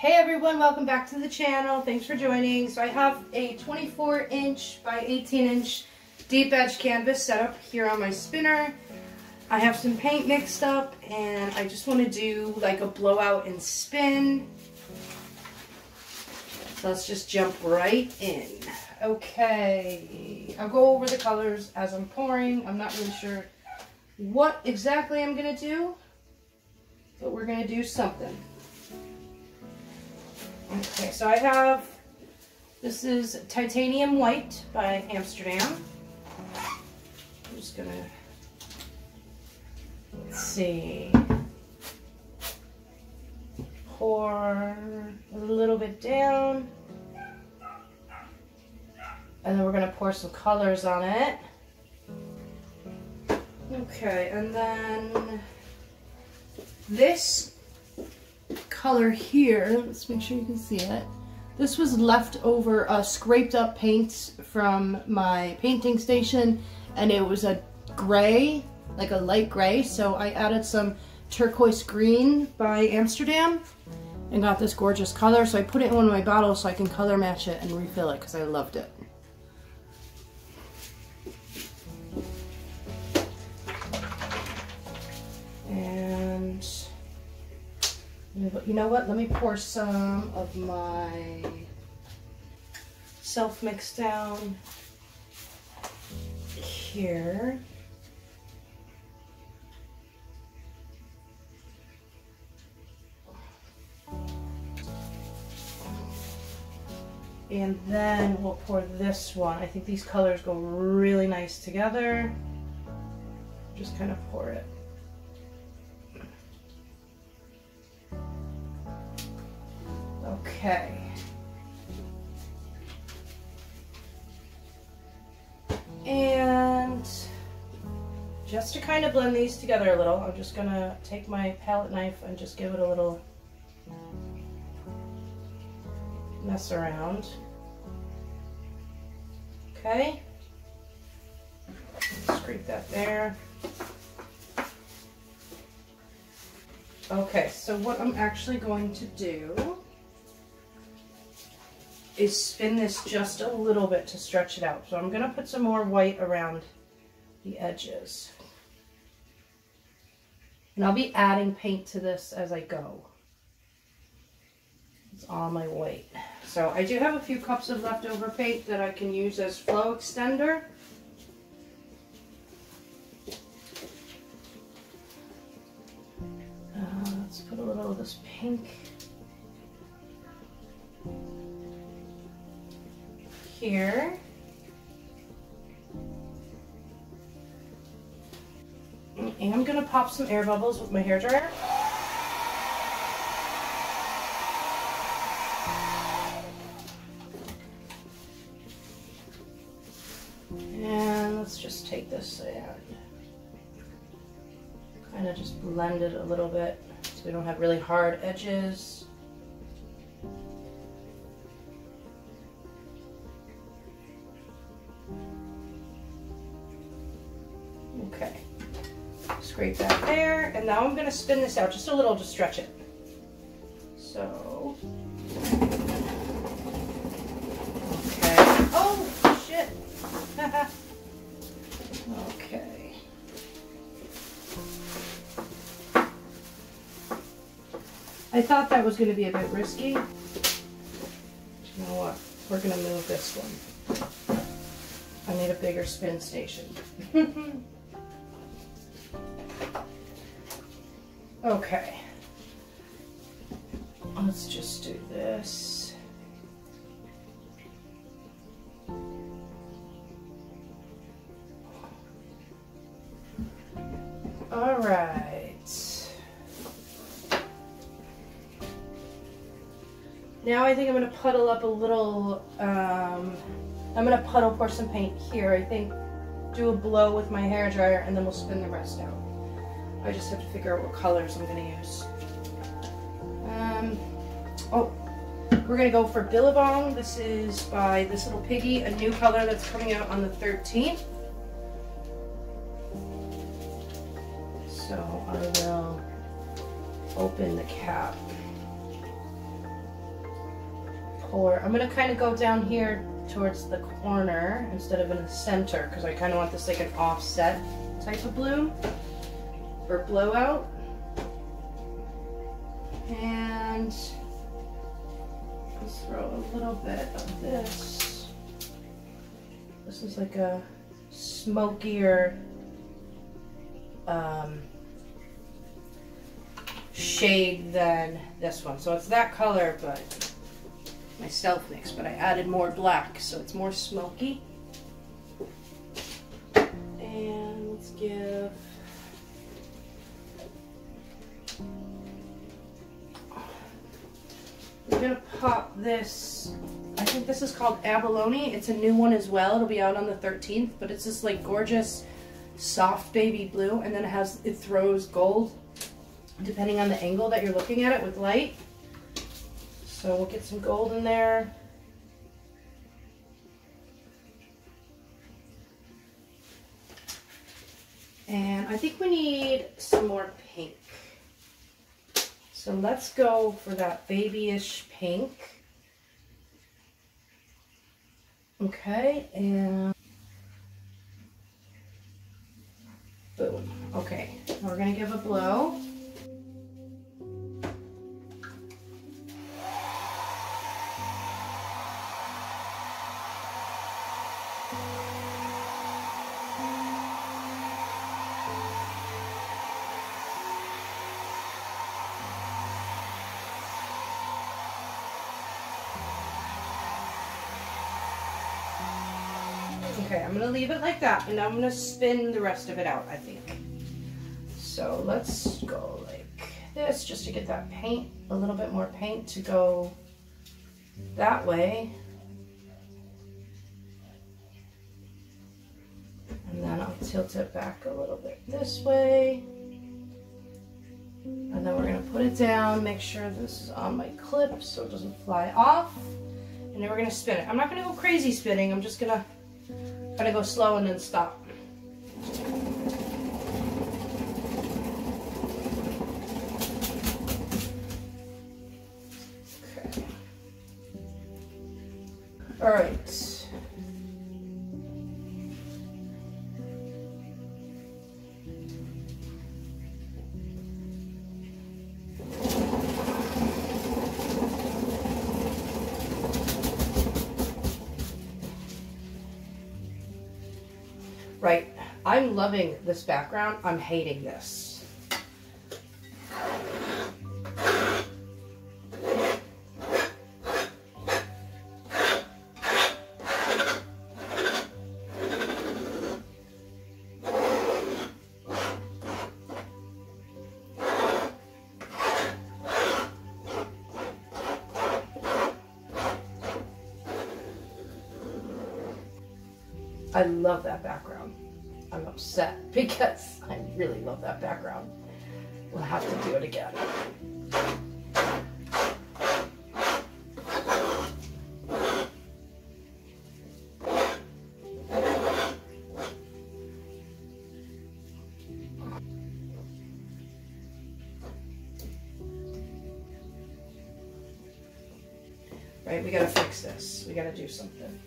Hey everyone, welcome back to the channel. Thanks for joining. So I have a 24 inch by 18 inch deep edge canvas set up here on my spinner. I have some paint mixed up and I just want to do like a blowout and spin. So let's just jump right in. Okay, I'll go over the colors as I'm pouring. I'm not really sure what exactly I'm going to do, but we're going to do something. Okay, so I have, this is Titanium White by Amsterdam. I'm just to, let's see, pour a little bit down. And then we're to pour some colors on it. Okay, and then this color here, let's make sure you can see it. This was leftover uh, scraped up paint from my painting station and it was a gray, like a light gray. So I added some turquoise green by Amsterdam and got this gorgeous color. So I put it in one of my bottles so I can color match it and refill it because I loved it. And you know what? Let me pour some of my self mix down here. And then we'll pour this one. I think these colors go really nice together. Just kind of pour it. Okay. And just to kind of blend these together a little, I'm just gonna take my palette knife and just give it a little mess around. Okay. Scrape that there. Okay, so what I'm actually going to do is spin this just a little bit to stretch it out. So I'm going to put some more white around the edges. And I'll be adding paint to this as I go. It's all my white. So I do have a few cups of leftover paint that I can use as flow extender. Uh, let's put a little of this pink here. I'm gonna pop some air bubbles with my hair dryer. And let's just take this and kind of just blend it a little bit so we don't have really hard edges. Scrape that there. And now I'm gonna spin this out just a little to stretch it. So, okay. Oh, shit. okay. I thought that was gonna be a bit risky. You know what? We're gonna move this one. I need a bigger spin station. Okay. Let's just do this. All right. Now I think I'm going to puddle up a little, um, I'm going to puddle pour some paint here. I think do a blow with my hair dryer and then we'll spin the rest out. I just have to figure out what colors I'm going to use. Um, oh, we're going to go for Billabong. This is by This Little Piggy, a new color that's coming out on the 13th. So I will open the cap. pour. I'm gonna kind of go down here towards the corner instead of in the center because I kind of want this like an offset type of bloom or blowout. And let's throw a little bit of this. This is like a smokier um, shade than this one. So it's that color, but my stealth mix, but I added more black, so it's more smoky. And let's give we're gonna pop this I think this is called abalone. It's a new one as well. It'll be out on the 13th, but it's this like gorgeous soft baby blue and then it has it throws gold depending on the angle that you're looking at it with light. So we'll get some gold in there. And I think we need some more pink. So let's go for that babyish pink. Okay, and boom. Okay, we're gonna give a blow. I'm gonna leave it like that and I'm gonna spin the rest of it out, I think. So let's go like this just to get that paint, a little bit more paint to go that way. And then I'll tilt it back a little bit this way. And then we're gonna put it down, make sure this is on my clip so it doesn't fly off. And then we're gonna spin it. I'm not gonna go crazy spinning, I'm just gonna Gotta go slow and then stop. I'm loving this background. I'm hating this. I love that background. Because I really love that background. We'll have to do it again. Right, we gotta fix this. We gotta do something.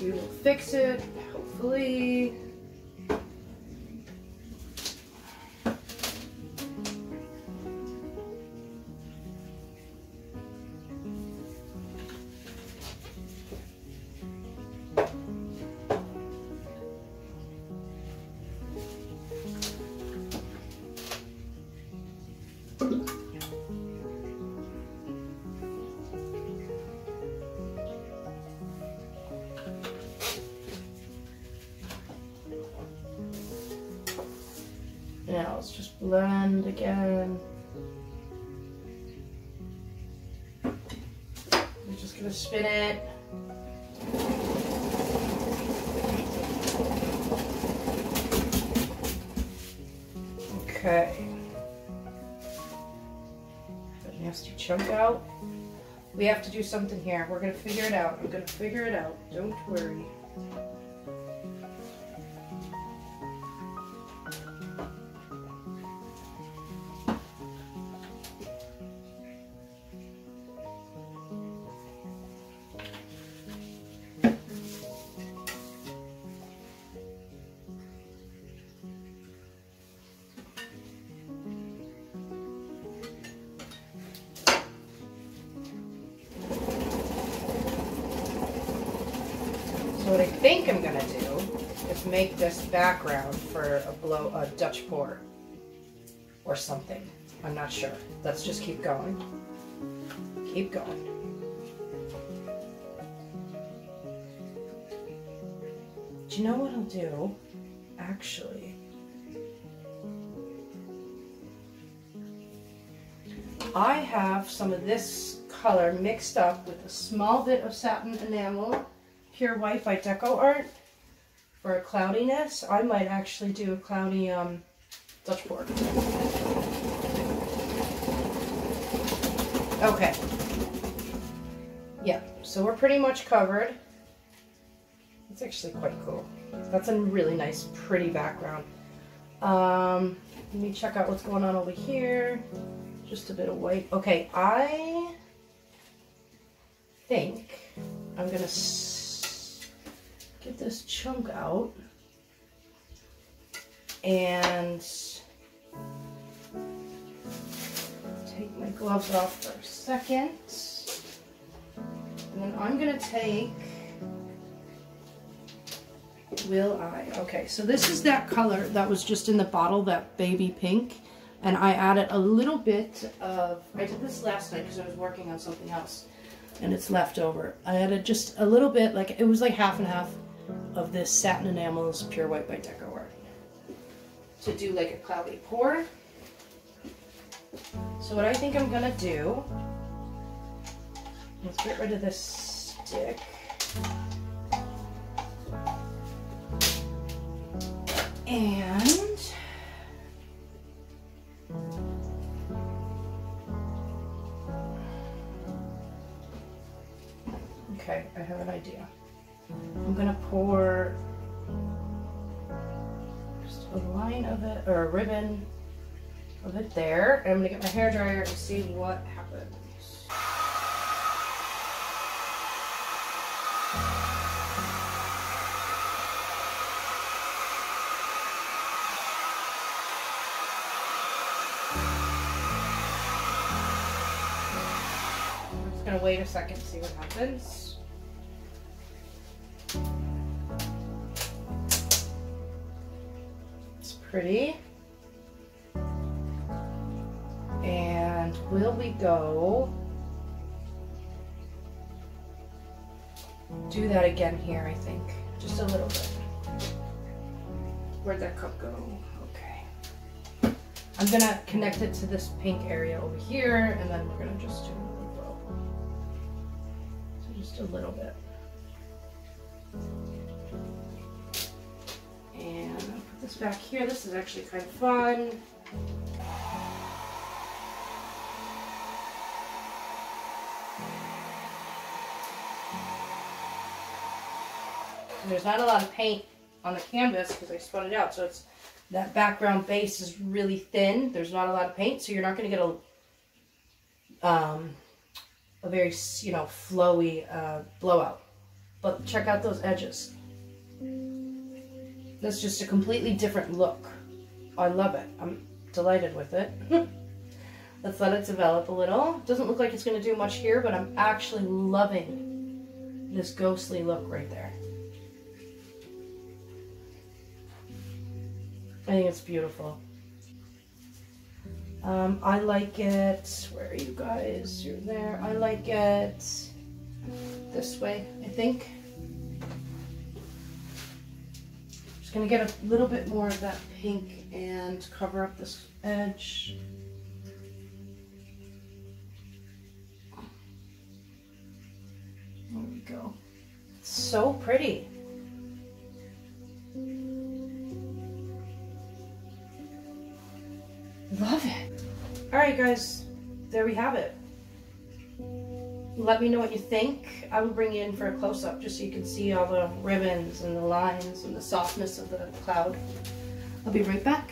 We will fix it, hopefully. land again. We're just gonna spin it. Okay. That nasty chunk out. We have to do something here. We're gonna figure it out. I'm gonna figure it out. Don't worry. What I think I'm gonna do is make this background for a blow a Dutch pour or something. I'm not sure. Let's just keep going. Keep going. Do you know what I'll do? Actually. I have some of this color mixed up with a small bit of satin enamel Pure by Deco Art for a cloudiness. I might actually do a cloudy um, Dutch pour. Okay. Yeah, so we're pretty much covered. It's actually quite cool. That's a really nice, pretty background. Um, let me check out what's going on over here. Just a bit of white. Okay, I think I'm gonna get this chunk out and take my gloves off for a second. And then I'm gonna take, will I? Okay, so this is that color that was just in the bottle, that baby pink. And I added a little bit of, I did this last night because I was working on something else and it's left over. I added just a little bit, like it was like half and half of this Satin Enamels Pure White by Deco Art to do like a cloudy pour. So what I think I'm gonna do, let's get rid of this stick. And okay, I have an idea. I'm gonna pour just a line of it, or a ribbon of it there. And I'm gonna get my hair dryer and see what happens. I'm just gonna wait a second to see what happens. Pretty. And will we go do that again here, I think. Just a little bit. Where'd that cup go? Okay. I'm gonna connect it to this pink area over here, and then we're gonna just do a little So just a little bit. This back here. This is actually kind of fun. There's not a lot of paint on the canvas because I spun it out. So it's that background base is really thin. There's not a lot of paint, so you're not going to get a um, a very you know flowy uh, blowout. But check out those edges. That's just a completely different look. I love it. I'm delighted with it. Let's let it develop a little. Doesn't look like it's going to do much here, but I'm actually loving this ghostly look right there. I think it's beautiful. Um, I like it, where are you guys? You're there. I like it this way, I think. Just gonna get a little bit more of that pink and cover up this edge. There we go. so pretty. right, guys, there we have it. Let me know what you think. I will bring you in for a close-up just so you can see all the ribbons and the lines and the softness of the cloud. I'll be right back.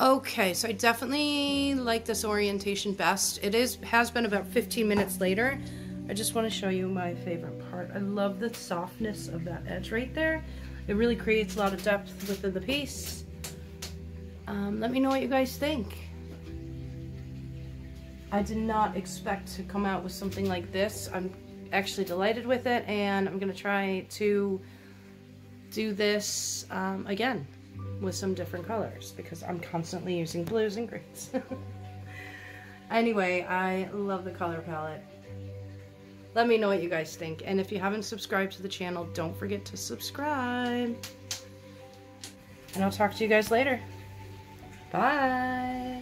Okay, so I definitely like this orientation best. It is has been about 15 minutes later. I just want to show you my favorite part. I love the softness of that edge right there. It really creates a lot of depth within the piece. Um, let me know what you guys think. I did not expect to come out with something like this. I'm actually delighted with it and I'm gonna try to do this um, again with some different colors because I'm constantly using blues and greens. anyway, I love the color palette. Let me know what you guys think. And if you haven't subscribed to the channel, don't forget to subscribe. And I'll talk to you guys later. Bye.